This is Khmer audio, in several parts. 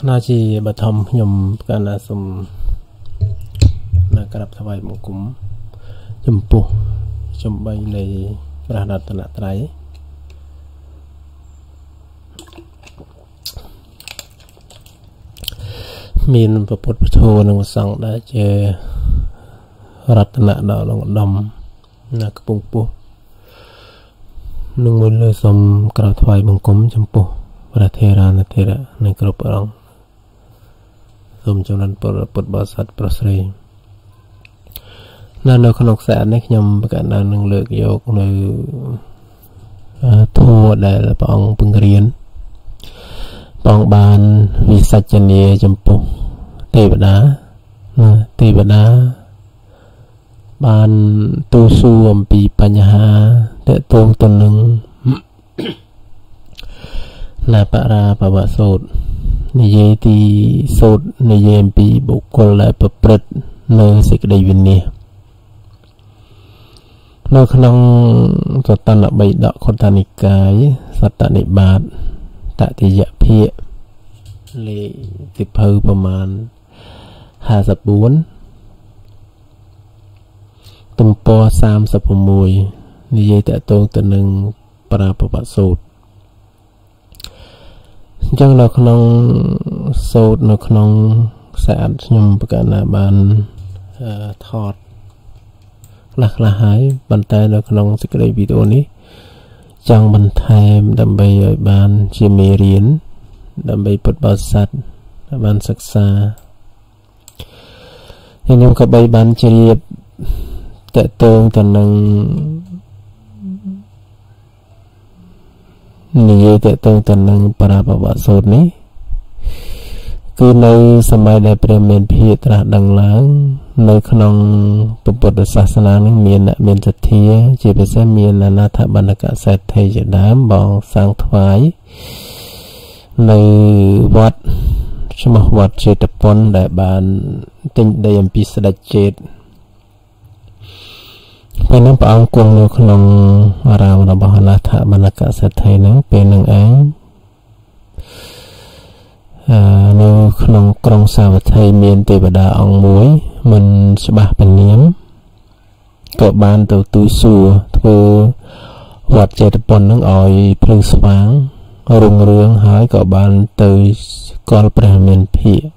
ផ្នែកជាបឋមខ្ញុំកាលណាសូមណាក្រាបថ្វាយបង្គំចំពោះចំបីនៃព្រះរតនត្រ័យមានព្រះពុទ្ធពធនិងព្រះសង្ឃដែលជារតនៈដល់ឧត្តមណាកំពង់ពោះនឹងមួយលើសូមក្រាបថ្វាយបង្គំចំពោះព្រះធេរានុធេរៈនិងគ្រប់ព្រះអង្គ សូមចម្រើនពលពុទ្ធបរិស័ទប្រស្រីនៅនៅក្នុងខ្សែនេះខ្ញុំប្រកាសនៅនឹងលើកយកនៅធម៌ដែលព្រះអង្គពង្រៀនព្រះអង្គបានវិសច្ចនាចំពោះទេវតាទេវតាបានទូសួរអំពីបញ្ហាតកតងទៅនឹងណាបរាបវសោត និយាយទីសោតនិយាយអំពីបុគ្គលដែលប្រព្រឹត្តនៅសេចក្តីវិន័យនៅក្នុងសតនបិដកខុទ្ទនិកាយសតនិបាតតតិយភិកលេខទីភៅប្រមាណ54ទំព័រ36និយាយតកតងទៅនឹងប្រាពវសោត អញ្ចឹងនៅក្នុងសូត្រនៅក្នុងខ្សែអត្ថខ្ញុំប្រកាសណាបានថតខ្លះខ្លះហើយប៉ុន្តែនៅក្នុងសេចក្តីវីដេអូនេះចង់បន្ថែមដើម្បីឲ្យបានជាមេរៀនដើម្បីពុទ្ធបរិស័ទបានសិក្សាខ្ញុំក៏បីបានជ្រាបតកតងទៅនឹង និយាយតទៅទៅនឹងបរាបវសូត្រនេះគឺនៅសម័យដែលព្រះមានភិត្រាស់ដឹងឡើងនៅក្នុងពុទ្ធសាសនានឹងមានអ្នកមានសទ្ធា ជាពិសេសមានអនាថបណ្ឌកសេដ្ឋីជាដើមបងសាងថ្វាយនៅវត្តឈ្មោះវត្តចេតពុនដែលបានទិញដីអំពីស្ដេចចេត ពេលនោះព្រះអង្គគង់នៅក្នុងអារាមរបស់អនាថបណ្ឌកសិទ្ធិហ្នឹងពេលនឹងឯងអឺនៅក្នុងក្រុងសាវត្ថីមានទេវតាអង្គមួយមិនច្បាស់ពនាមក៏បានទៅទូសួរធ្វើវត្តចេតពុននឹងឲ្យភ្លឺស្វាងរុងរឿងហើយក៏បានទៅកលព្រះមានភិក្ខ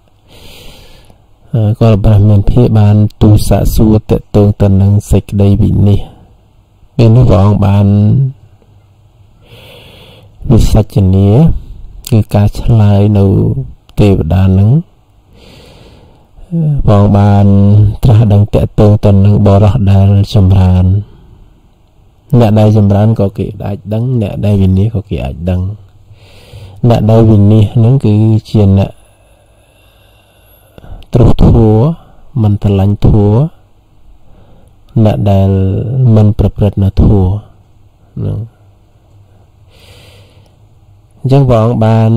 ក៏ព្រះមានភិបានទូសាសួរតទៅទៅនឹងសេចក្តីវិនិច្ឆ័យពេលនោះព្រះអង្គបានវិសច្ចនាគឺការឆ្លើយនៅទេវតានឹងព្រះអង្គបានត្រាស់ដឹងតទៅទៅនឹងបរោះដែលចម្រើនអ្នកដែលចម្រើនក៏គេអាចដឹងអ្នកដែលវិនិច្ឆ័យក៏គេអាចដឹងអ្នកដែលវិនិច្ឆ័យនឹងគឺជាអ្នក ត្រុសធัวមិនស្រឡាញ់ធัวអ្នកដែលមិនប្រព្រឹត្តនៅធัวនឹងអញ្ចឹងព្រះអង្គបាន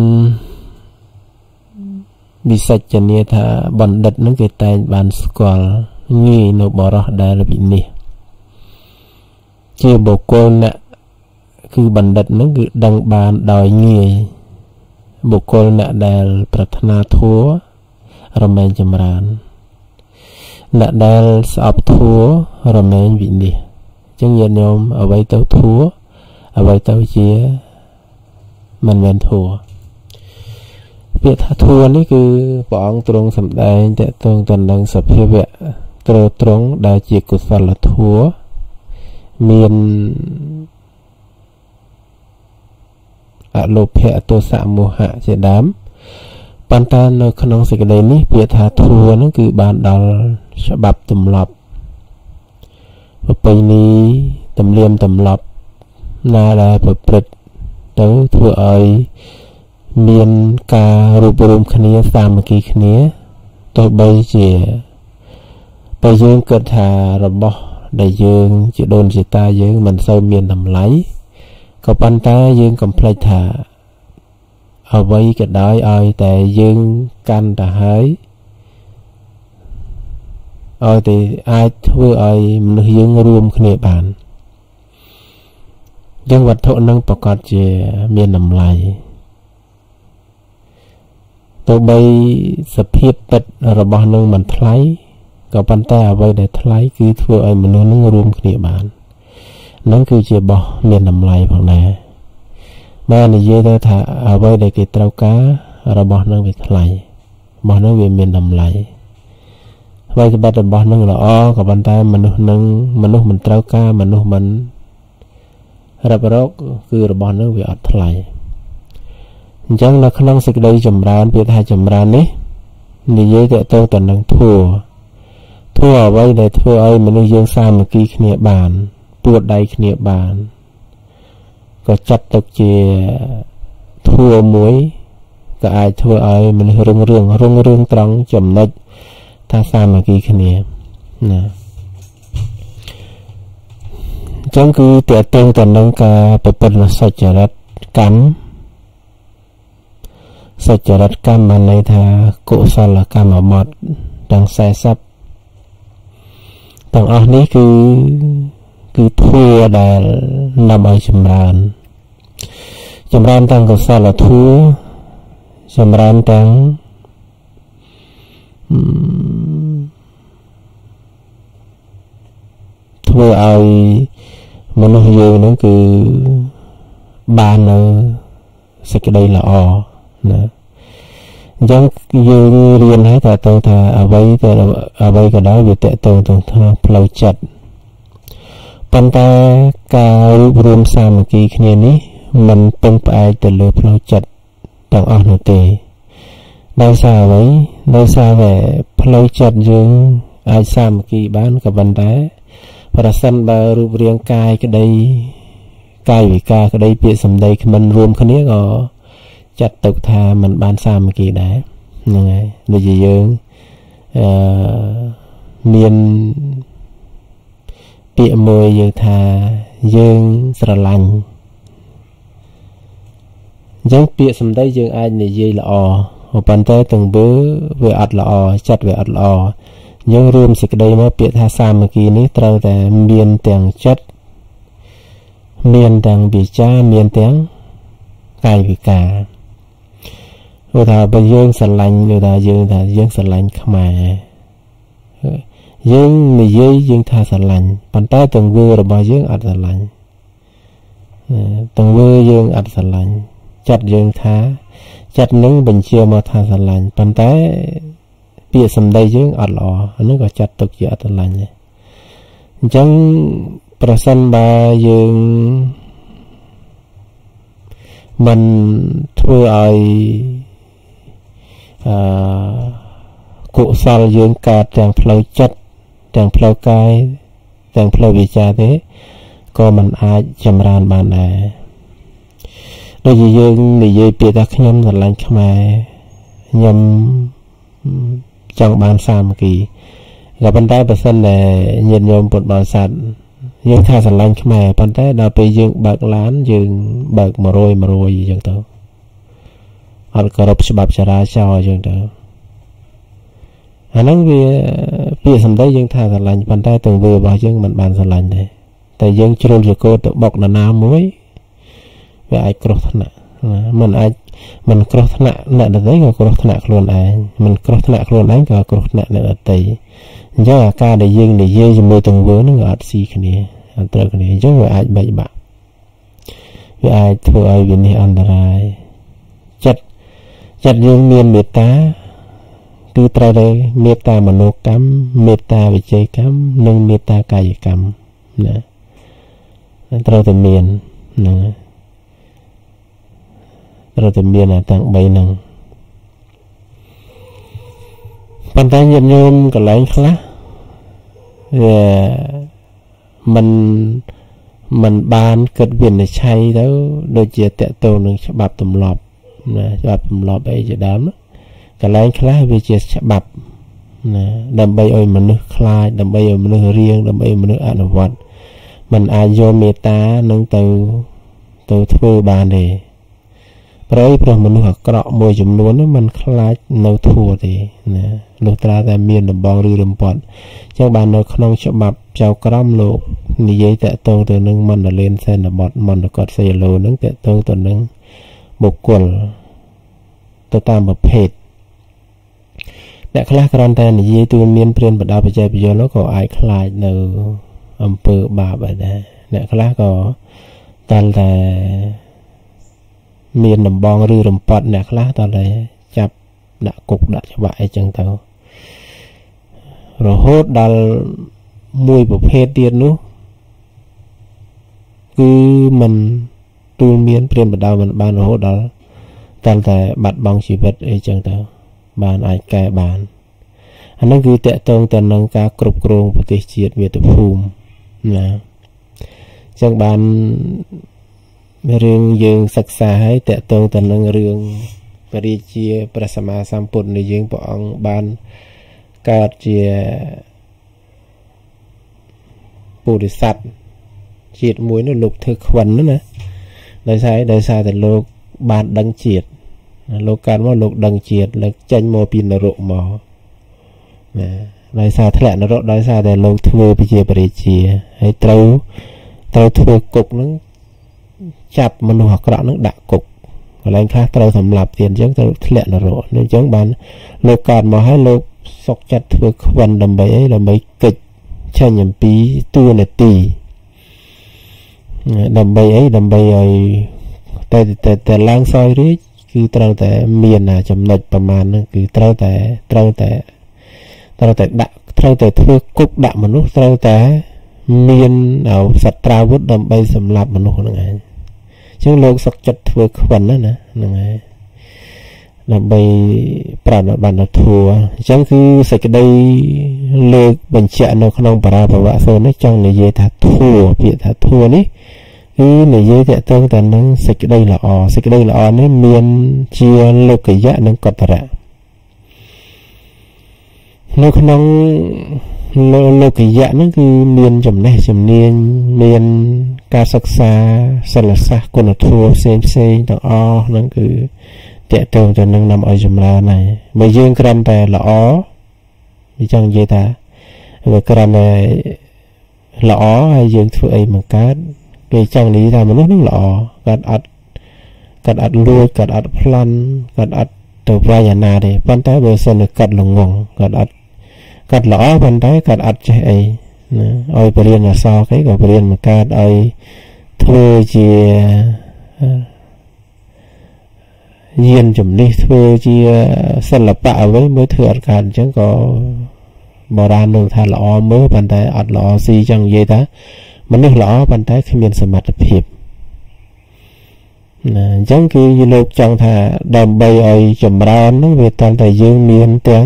វិសេចនាថាបណ្ឌិតនឹងគេតែងបានស្គាល់ងាយនៅបរោះដែលវិនិច្ឆ័យជាបុគ្គលអ្នកគឺបណ្ឌិតនឹងគឺដឹងបានដោយងាយបុគ្គលអ្នកដែលប្រាថ្នាធัว រមែងចម្រើនអ្នកដែលស្អប់ធัวរមែងវិនិច្ឆ័យអញ្ចឹងញាតិញោមអ្វីទៅធัวអ្វីទៅជាមិនមែនធัวពាក្យថាធัวនេះគឺព្រះអង្គទ្រង់សម្ដែងតកតងទៅនឹងសភាវៈត្រត្រង់ដែលជាកុសលធัวមានអលោភៈទោសៈមោហៈជាដើម ប៉ុន្តែនៅក្នុងសេចក្តីនេះពាក្យថាធัวហ្នឹងគឺបានដល់ច្បាប់ទម្លាប់ប្រពៃណីទំនៀមទម្លាប់ណាដែលប្រព្រឹត្តទៅធ្វើឲ្យមានការរួបរวมគ្នាសាមគ្គីគ្នាទោះបីជាបើយើងគិតថារបស់ដែលយើងជាដូនជាតាយើងមិនសូវមានតម្លៃក៏ប៉ុន្តែយើងកំភ្លេចថា អ្វីក៏ដោយឲ្យតែយើងកាន់ទៅហើយឲ្យតែអាចធ្វើឲ្យមនុស្សយើងរួមគ្នាបានយ៉ាងវត្ថុនឹងប្រកាសជាមានតម្លៃទោះទោះបីសភាពពិតរបស់នឹងមិនថ្លៃក៏ប៉ុន្តែអ្វីដែលថ្លៃគឺធ្វើឲ្យមនុស្សនឹងរួមគ្នាបាននឹងគឺជាបោះមានតម្លៃផងដែរ បាននិយាយទៅថាអ្វីដែលគេត្រូវការរបស់នឹងវាថ្លៃរបស់នឹងវាមានតម្លៃអ្វីត្បិតរបស់នឹងល្អក៏ប៉ុន្តែមនុស្សនឹងមនុស្សមិនត្រូវការមនុស្សមិនរឹបរកគឺរបស់នឹងវាអត់ថ្លៃអញ្ចឹងនៅក្នុងសេចក្តីចម្រើនពាក្យថាចម្រើននេះនិយាយទៅទៅទៅនឹងធัวធัวអ្វីដែលធ្វើឲ្យមនុស្សយើងសាមគ្គីគ្នាបានពួតដៃគ្នាបាន ក៏ចាត់ទុកជាធัวមួយក៏អាចធ្វើឲ្យមនុស្សរុងរឿងរុងរឿងត្រង់ចំណុចថាសាមគ្គីគ្នាណាអញ្ចឹងគឺតើតើទៅនឹងការប្រពន្ធសុចរិតកម្មសុចរិតកម្មមានន័យថាកុសលកម្មមត់ទាំង40ទាំងអស់នេះគឺ គឺធัวដែលនាំឲ្យចម្រើន ចម្រើនទាំងកុសលធัวចម្រើនទាំងធ្វើឲ្យមនុស្សយើងនឹងគឺបាននៅសេចក្តីល្អណាអញ្ចឹងយើងរៀនហើយតើតើថាអ្វីទៅអ្វីក៏ដោយវាតេតងទៅថាផ្លូវចិត្ត ប៉ុន្តែការរួបរวมសាមគ្គីគ្នានេះมันពឹងផ្អែកទៅលើផ្លូវចិត្តទាំងអស់នោះទេដោយសារអ្វីដោយសារតែផ្លូវចិត្តយើងអាចសាមគ្គីបានក៏ប៉ុន្តែប្រសិនបើរូបរាងកាយក្តីកាយវិការក្តីពាក្យសម្ដីគ្មិនរួមគ្នាក៏ចាត់ទុកថាมันបានសាមគ្គីដែរហ្នឹងហើយដូចជាយើងអឺមាន ពាក្យមួយយើងថាយើងស្រឡាញ់អញ្ចឹងពាក្យសម្ដីយើងអាចនិយាយល្អប៉ុន្តែទង្វើវាអត់ល្អចិត្តវាអត់ល្អយើងរួមសេចក្តីមកពាក្យថាសាមគ្គីនេះត្រូវតែមានទាំងចិត្តមានទាំងវិចារមានទាំងកាយវិការព្រោះថាបើយើងស្រឡាញ់ឬថាយើងថាយើងស្រឡាញ់ខ្មែរ យើងនិយាយយើងថាស្រឡាញ់ប៉ុន្តែទង្វើរបស់យើងអត់ស្រឡាញ់ទង្វើយើងអត់ស្រឡាញ់ចិត្តយើងថាចិត្តនឹងបញ្ជាមកថាស្រឡាញ់ប៉ុន្តែពាក្យសម្ដីយើងអត់ល្អអានោះក៏ចាត់ទុកជាអត់ស្រឡាញ់ដែរអញ្ចឹងប្រសិនបើយើងមិនធ្វើឲ្យអឺកុសលយើងកើតទាំងផ្លូវចិត្ត ទាំងផ្លូវកាយទាំងផ្លូវវិជ្ជាទេក៏មិនអាចចម្រើនបានដែរដូចជាយើងនិយាយពាក្យថាខ្ញុំស្រឡាញ់ខ្មែរខ្ញុំចង់បានសាមគ្គីក៏ប៉ុន្តែបើសិនតែញាតិញោមពុទ្ធបរិស័ទយើងថាស្រឡាញ់ខ្មែរប៉ុន្តែដល់ពេលយើងបើកឡានយើងបើក100 100អញ្ចឹងទៅអត់គោរពច្បាប់ចរាចរណ៍អញ្ចឹងទៅ អាហ្នឹងវាពាក្យសម្ដីយើងថាស្រឡាញ់ប៉ុន្តែទង្វើរបស់យើងមិនបានស្រឡាញ់ទេតែយើងជ្រុលជាកោតទៅបុកនរណាមួយវាអាចគ្រោះថ្នាក់มันអាចมันគ្រោះថ្នាក់អ្នកដទៃក៏គ្រោះថ្នាក់ខ្លួនឯងมันគ្រោះថ្នាក់ខ្លួនឯងក៏គ្រោះថ្នាក់អ្នកដទៃអញ្ចឹងអាការដែលយើងនិយាយជាមួយទង្វើហ្នឹងក៏អត់ស៊ីគ្នាអត់ត្រូវគ្នាអញ្ចឹងវាអាចបែកបាក់វាអាចធ្វើឲ្យវិនិច្ឆ័យអន្តរាយចិត្តចិត្តយើងមានមេត្តា គឺត្រូវតែមេត្តាមនោកម្មមេត្តាវិជ័យកម្មនិងមេត្តាកាយកម្មណាត្រូវតែមានហ្នឹងត្រូវតែមានអាទាំង3ហ្នឹងប៉ុន្តែញាតិញោមកន្លែងខ្លះវាមិនមិនបានគិតវិនិច្ឆ័យទៅដូចជាតកតូននឹងច្បាប់ទម្លាប់ណាច្បាប់ទម្លាប់អីជាដើមណា កន្លែងខ្លះវាជាច្បាប់ណាដើម្បីឲ្យមនុស្សខ្លាចដើម្បីឲ្យមនុស្សរៀងដើម្បីឲ្យមនុស្សអនុវត្តมันអាចយកមេត្តានឹងទៅទៅធ្វើបានទេព្រៃព្រោះមនុស្សអាក្រក់មួយចំនួនมันខ្លាចនៅធัวទេណាលុះត្រាតែមានដំបងឬរំពាត់អញ្ចឹងបាននៅក្នុងច្បាប់ចៅក្រមលោកនិយាយតកតងទៅនឹងមណ្ឌលេនសែនបតមណ្ឌកតសេឡូនឹងតកតងទៅនឹងបុគ្គលទៅតាមប្រភេទ អ្នកខ្លះគ្រាន់តែនិយាយទូនមានព្រានបដាបច្ច័យបញ្យលក៏អាចខ្លាចនៅអំពើបាបដែរអ្នកខ្លះក៏តលតែមានដំបងឬរំពាត់អ្នកខ្លះតតែចាប់ដាក់គុកដាក់ច្បាប់អីចឹងទៅរហូតដល់មួយប្រភេទទៀតនោះគឺมันទូលមានព្រានបដៅមិនបានរហូតដល់តែតែបាត់បង់ជីវិតអីចឹងទៅ បានអាចកែបានអានឹងគឺតកតងទៅនឹងការគ្រប់គ្រងប្រទេសជាតិមាតុភូមិណាចឹងបានរឿងយើងសិក្សាហើយតកតងទៅនឹងរឿងបរិជាព្រះសម្មាសម្ពុទ្ធនៃយើងព្រះអង្គបានកើតជាពុរិស័ទជាតិមួយនោះលោកធ្វើខ្វិនណាដោយសារដោយសារតែលោកបានដឹងជាតិ លោកកើតមកលោកដឹងជាតិលោកចេញមកពីនរកមកណាដោយសារធ្លាក់នរកដោយសារតែលោកធ្វើពជាបរិជាហើយត្រូវត្រូវធ្វើគុកនឹងចាប់មនុស្សអាក្រក់នឹងដាក់គុកកន្លែងខ្លះត្រូវសម្លាប់ទៀតអញ្ចឹងត្រូវធ្លាក់នរកអញ្ចឹងបានលោកកើតមកហើយលោកសុកចិត្តធ្វើខ្វិនដើម្បីអីដើម្បីកិច្ចឆេញអំពីទួនាទីដើម្បីអីដើម្បីឲ្យតែតែតែឡើងសោយរាជ គឺត្រូវតែមានចំណុចប្រមាណហ្នឹងគឺត្រូវតែត្រូវតែត្រូវតែដាក់ត្រូវតែធ្វើគុកដាក់មនុស្សត្រូវតែមានសត្រាវុធដើម្បីសម្លាប់មនុស្សហ្នឹងឯងចឹងលោកសឹកចិត្តធ្វើខ្វិនណាហ្នឹងហើយដើម្បីប្រតិបត្តិធម៌អញ្ចឹងគឺសេចក្តីលើកបញ្ជាក់នៅក្នុងបរាភវៈសូននេះចង់និយាយថាធัวពាក្យថាធัวនេះ គឺនិយាយតកតងទៅនឹងសេចក្តីល្អសេចក្តីល្អនេះមានជាលោកយៈនិងកតរៈនៅក្នុងលោកយៈហ្នឹងគឺមានចំណេះជំនាញមានការសិក្សាសិលសាស្ត្រគុណធម៌ផ្សេងផ្សេងទាំងអស់ហ្នឹងគឺតកតងទៅនឹងនាំឲ្យចម្រើនហើយបើយើងគ្រាន់តែល្អវាចង់និយាយថាបើគ្រាន់តែល្អហើយយើងធ្វើអីមកកើត គេចង់និយាយថាមនុស្សនឹងល្អគាត់អត់គាត់អត់លួចគាត់អត់ប្លន់គាត់អត់ទៅវាយណាទេប៉ុន្តែបើសិនគាត់ល្ងងគាត់អត់គាត់ល្អប៉ុន្តែគាត់អត់ចេះអីណាឲ្យបរៀនអសរគេក៏បរៀនមកកើតឲ្យធ្វើជាយានជំនិះធ្វើជាសិល្បៈអ្វីមើលធ្វើអត់កើតអញ្ចឹងក៏បុរាណនឹងថាល្អមើលប៉ុន្តែអត់ល្អស៊ីចឹងនិយាយថា មនុស្សល្អប៉ុន្តែគ្មានសមត្ថភាពណាអញ្ចឹងគឺលោកចង់ថាដើម្បីឲ្យចម្រើននោះវាតតែយើងមានទាំង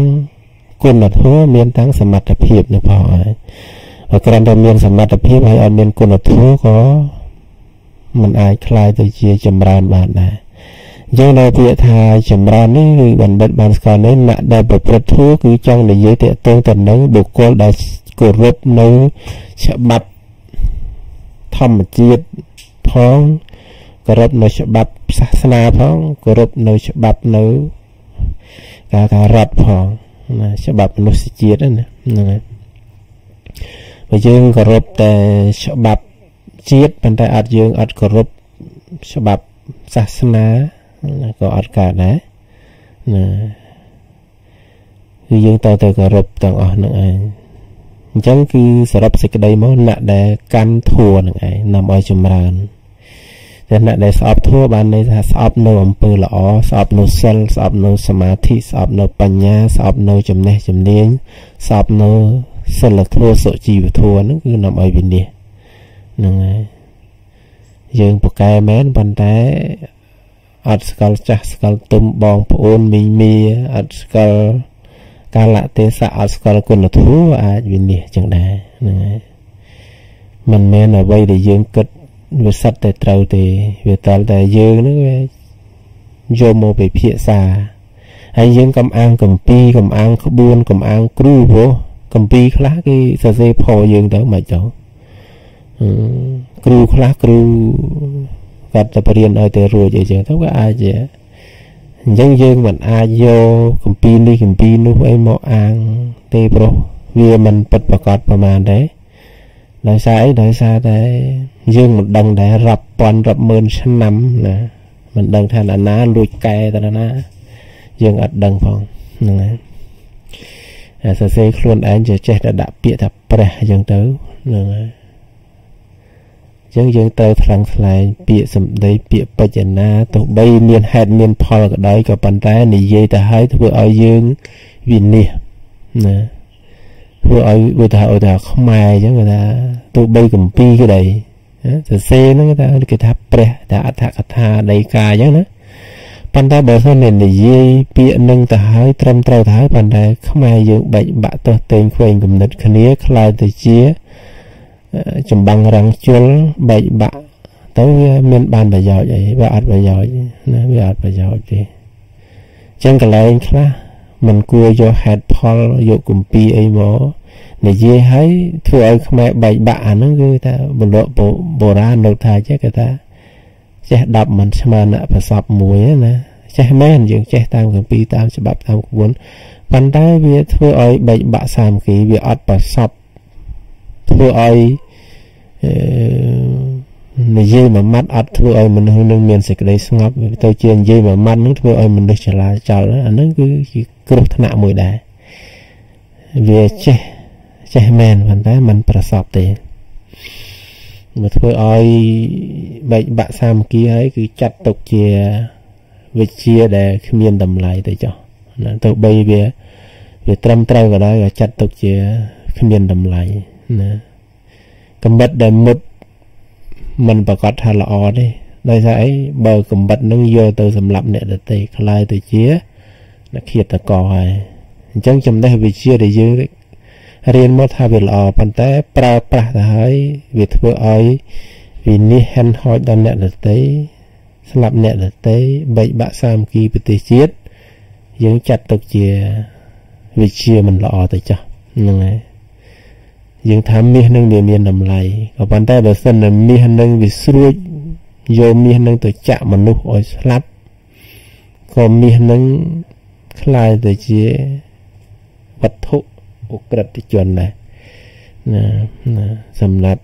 គុណធម៌មានទាំងសមត្ថភាពនោះផងហើយបើគ្រាន់តែមានសមត្ថភាពហើយអត់មានគុណធម៌ក៏มันអាចคล้ายទៅជាចម្រើនបានដែរអញ្ចឹងនៅពាក្យថាចម្រើននេះគឺបណ្ឌិតបានស្គាល់នេះអ្នកដែលប្រព្រឹត្តធម៌គឺចង់និយាយទាក់ទងទៅនឹងបុគ្គលដែលគោរពនៅច្បាប់ ធម្មជាតិផងគោរពនៅច្បាប់សាសនាផងគោរពនៅច្បាប់នៅការការរដ្ឋផងណាច្បាប់មនុស្សជាតិណាហ្នឹងហើយបើយើងគោរពតែច្បាប់ជាតិប៉ុន្តែអត់យើងអត់គោរពច្បាប់សាសនាក៏អត់កើតដែរណាគឺយើងតើទៅគោរពទាំងអស់នឹងឯង អញ្ចឹងគឺសរុបសេចក្តីមកអ្នកដែលកាន់ធัวនឹងឯងនាំឲ្យចម្រើនតែអ្នកដែលស្អប់ធัวបានន័យថាស្អប់នៅអំពើល្អស្អប់នៅសិលស្អប់នៅសមាធិស្អប់នៅបញ្ញាស្អប់នៅចំណេះជំនាញស្អប់នៅសិលធัวសុជីវធัวហ្នឹងគឺនាំឲ្យវិនិច្ឆ័យហ្នឹងហើយយើងប្រកែមែនប៉ុន្តែអត់ស្គាល់ចាស់ស្គាល់ទុំបងប្អូនមីងមីអត់ស្គាល់ កាលៈទេសៈអត់ស្គាល់គុណធម៌អាចវិនិច្ឆ័យចឹងដែរហ្នឹងហើយមិនមែនអ្វីដែលយើងគិតវាសិតតែត្រូវទេវាតលតែយើងហ្នឹងវាយកមកពិភាក្សាហើយយើងកំអាងកំពីកំអាងក្បួនកំអាងគ្រូព្រោះកំពីខ្លះគេសរសេរផយើងទៅមិនចោគ្រូខ្លះគ្រូគាត់ទៅបរៀនឲ្យទៅរួចអីចឹងទៅក៏អាចជា អញ្ចឹងយើងមិនអាចយកកម្ពីនេះកម្ពីនោះអីមកអាងទេប្រុសវាមិនពិតប្រកបប្រមាណទេដោយសារអីដោយសារតែយើងមិនដឹងដែររាប់ពាន់រាប់ម៉ឺនឆ្នាំណាមិនដឹងថាណាណាលួចកែទៅណា យើងអត់ដឹងផងហ្នឹងហើយសរសេរខ្លួនឯងចេះចេះតែដាក់ពាក្យថាព្រះអញ្ចឹងទៅហ្នឹងហើយអញ្ចឹងយើងត្រូវថ្លឹងថ្លែងពាក្យសម្ដីពាក្យបច្ចនាទោះបីមានហេតុមានផលក៏ដោយក៏ប៉ុន្តែនិយាយទៅឲ្យធ្វើឲ្យយើងវិនិច្ឆ័យណាធ្វើឲ្យឧទាហរណ៍ឧទាហរណ៍ខ្មែរអញ្ចឹងគេថាទោះបីកម្ពីក៏ដោយសរសេរហ្នឹងគេថាគេថាព្រះថាអត្ថកថាដីកាអញ្ចឹងណាប៉ុន្តែបើសិនតែនិយាយពាក្យនឹងទៅហើយត្រឹមត្រូវទៅហើយប៉ុន្តែខ្មែរយើងបែកបាក់ទោះតេងខ្វែងគំនិតគ្នាខ្លាយទៅជា ចម្បាំងរាំងជលបែកបាក់ទៅវាមានបានប្រយោជន៍អីវាអត់ប្រយោជន៍ណាវាអត់ប្រយោជន៍ទេអញ្ចឹងកន្លែងខ្លះมันគួរយកហេតុផលយកគម្ពីរអីមកនិយាយឲ្យធ្វើឲ្យខ្មែរបែកបាក់អាហ្នឹងគឺថាបលក់បុរាណនៅថាចេះគេថាចេះ10មិនស្មើអ្នកប្រសពមួយណាចេះមែនយើងចេះតាមគម្ពីរតាមច្បាប់តាមក្បួនប៉ុន្តែវាធ្វើឲ្យបែកបាក់សាមគ្គីវាអត់ប្រសពធ្វើឲ្យ និយាយមួយម៉ាត់អត់ធ្វើឲ្យមនុស្សនឹងមានសេចក្តីស្ងប់ទៅជានិយាយមួយម៉ាត់នឹងធ្វើឲ្យមនុស្សចលាចលអានឹងគឺជាគ្រោះថ្នាក់មួយដែរវាចេះចេះមែនប៉ុន្តែมันប្រសពទេមកធ្វើឲ្យបែកបាក់សាមគ្គីហើយគឺចាត់ទុកជាវិជាដែលគ្មានតម្លៃទៅចុះណាទៅបីវាវាត្រឹមត្រូវក៏ដោយក៏ចាត់ទុកជាគ្មានតម្លៃណា កំបិតដែលមុតมันប្រកាសថាល្អទេដោយសារអីបើកំបិតនឹងយកទៅសម្រាប់អ្នកដតីខ្លាយទៅជាអ្នកឃាតករហើយអញ្ចឹងចំណេះវិជ្ជាដែលយើងរៀនមកថាវាល្អប៉ុន្តែប្រើប្រាស់ទៅហើយវាធ្វើឲ្យវិនិច្ឆ័យហិនហោចដល់អ្នកដតីស្លាប់អ្នកដតីបែកបាក់សាមគ្គីប្រទេសជាតិយើងចាត់ទុកជាវិជាមិនល្អទៅចាស់ហ្នឹងហើយ យើងថាមាសនឹងវាមានតម្លៃក៏ប៉ុន្តែបើសិនតែមាសនឹងវាស្រួចយកមាសនឹងទៅចាក់មនុស្សឲ្យស្លាប់ក៏មាសនឹងคล้ายទៅជាវត្ថុអក្រិតជនដែរណាណាសម្រាប់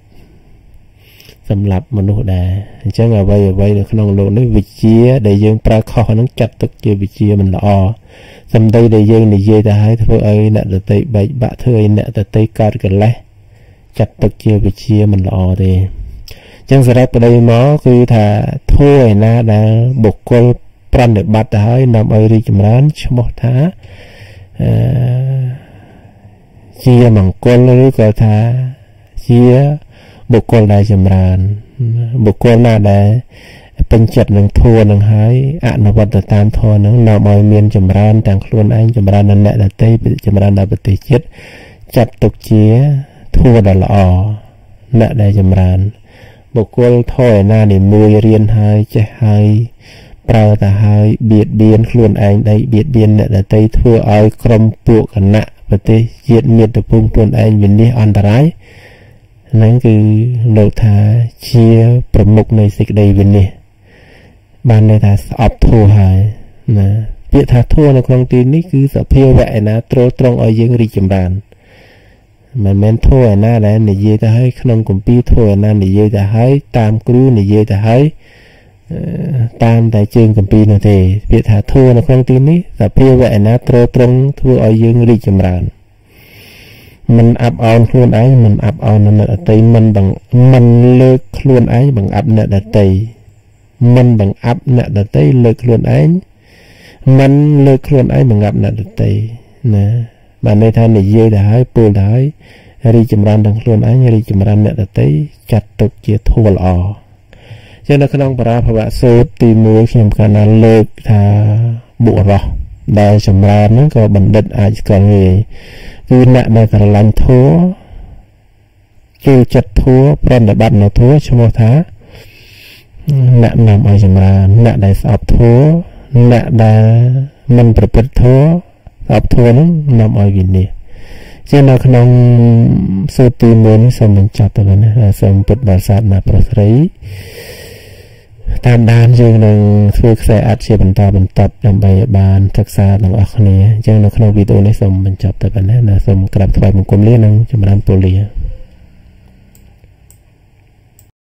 សម្រាប់មនុស្សដែរអញ្ចឹងអ្វីអ្វីនៅក្នុងโลกនេះវិជាដែលយើងប្រើខុសហ្នឹងចាត់ទុកជាវិជាមិនល្អសម្ដីដែលយើងនិយាយទៅឲ្យធ្វើឲ្យអ្នកដតីបែកបាក់ធ្វើឲ្យអ្នកដតីកើតកិលេស ចាត់ទុកជាវិជាមិនល្អទេចឹងសរុបប្តីមកគឺថាធ្វើឲ្យណាដែលបុគ្គលប្រតិបត្តិទៅហើយនាំឲ្យរីកចម្រើនឈ្មោះថាអឺជាមង្គលឬក៏ថាជាបុគ្គលដែលចម្រើនបុគ្គលណាដែលពេញចិត្តនឹងធัวនឹងហើយអនុវត្តទៅតាមធัวនឹងនាំឲ្យមានចម្រើនទាំងខ្លួនឯងចម្រើនដល់អ្នកដទៃចម្រើនដល់ប្រទេសជាតិចាត់ទុកជា ធัวដ៏ល្អអ្នកដែលចម្រើន បុគ្គលធរណានីមួយរៀនហើយចេះហើយប្រើទៅហើយបៀតបៀនខ្លួនឯងដីបៀតបៀនអ្នកដទៃធ្វើឲ្យក្រុមពួកគណៈប្រទេសជាតិមាតុភូមិខ្លួនឯងវិនិច្ឆ័យអន្តរាយហ្នឹងគឺលោកថាជាប្រមុខនៃសេចក្តីវិនិច្ឆ័យបានន័យថាស្អប់ធួហើយណាពាក្យថាធួនៅក្នុងទីនេះគឺសភាវៈឯណាត្រោត្រង់ឲ្យយើងរីកចម្រើន មិនមែនធัวឯណាដែលនិយាយទៅឲ្យក្នុងគម្ពីរធัวឯណានិយាយទៅឲ្យតាមគ្រូនិយាយទៅឲ្យតាមតែជើងកម្ពីនោះទេពាក្យថាធัวនៅក្នុងទីនេះសភាវៈឯណាត្រត្រង់ធ្វើឲ្យយើងរីកចម្រើនមិនអាប់អោនខ្លួនឯងមិនអាប់អោនអ្នកដតីមិនបង្មិនលើកខ្លួនឯងបង្អាប់អ្នកដតីមិនបង្អាប់អ្នកដតីលើកខ្លួនឯងមិនលើកខ្លួនឯងបង្អាប់អ្នកដតីណា បានន័យថានិយាយទៅហើយពោលទៅហើយរីកចម្រើនទាំងខ្លួនឯងរីកចម្រើនអ្នកដតីចាត់ទុកជាធัวល្អចឹងនៅក្នុងបរាភវសូត្រទី1ខ្ញុំកណ្ណាលើកថាបុរសដែលចម្រើនហ្នឹងក៏បណ្ឌិតអាចស្គាល់ងាយគឺអ្នកដែលស្រឡាញ់ធัวចូលចិត្តធัวប្រតិបត្តិនៅធัวឈ្មោះថាអ្នកនាំឲ្យចម្រើនអ្នកដែលស្អប់ធัวអ្នកដែលមិនប្រព្រឹត្តធัวស្ អប់ធัวហ្នឹងនាំឲ្យវិនិច្ឆ័យជានៅក្នុងសូត្រទី1នេះសូមបញ្ចប់ទៅណាសូមពុទ្ធបរិស័ទណាប្រុសស្រីតាមដានយើងនឹងធ្វើខ្សែអត្ថជាបន្តបន្ទាប់ដើម្បីបានសិក្សាទាំងអស់គ្នាអញ្ចឹងនៅក្នុងវីដេអូនេះសូមបញ្ចប់តែប៉ុណ្ណេះណាសូមក្រាបថ្វាយបង្គំលានិងចម្រើនពរលា